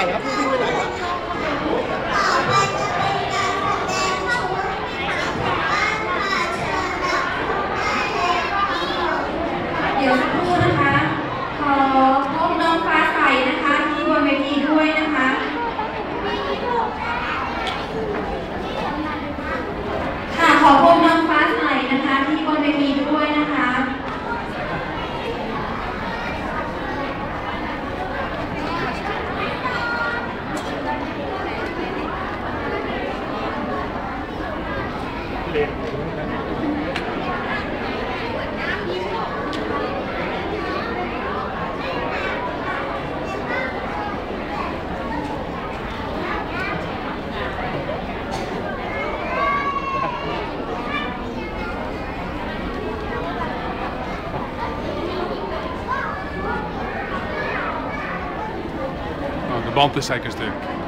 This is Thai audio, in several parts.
ก่ก็พูดด้วยนะ verband is zeker stuk.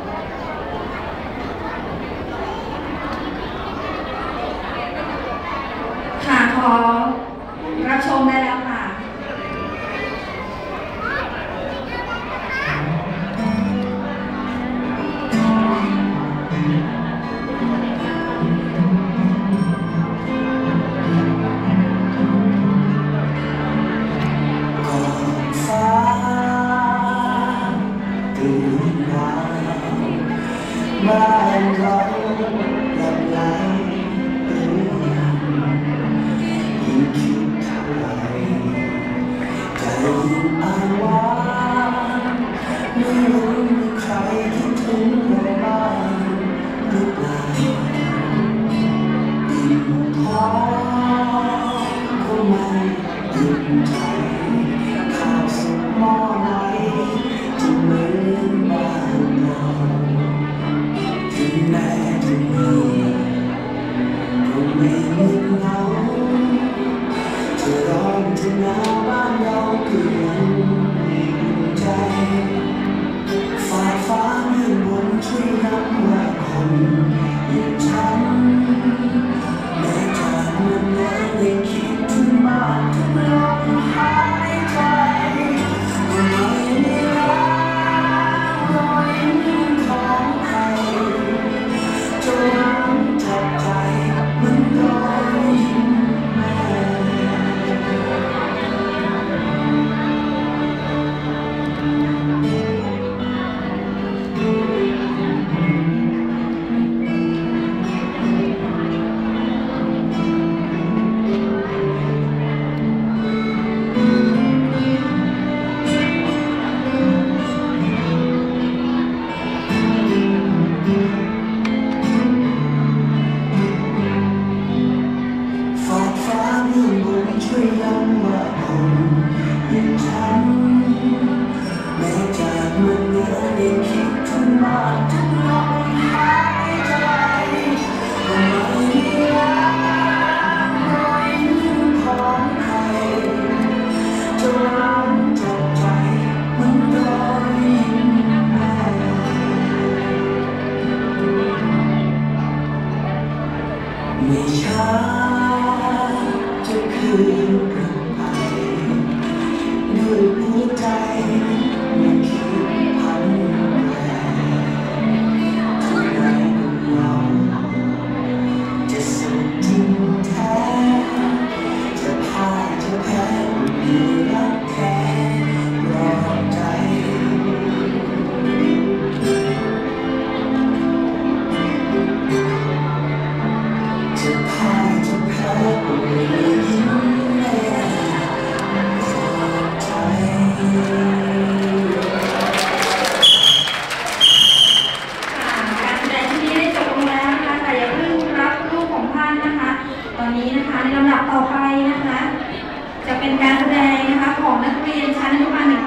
ช่วยย้ำว่าผมยังฉันแม้จากมันนี้ได้คิดทุ่มากท่า ในลำดับต่อไปนะคะ จะเป็นการแสดงนะคะของนักเรียนชั้นอนุบาลหนึ่ง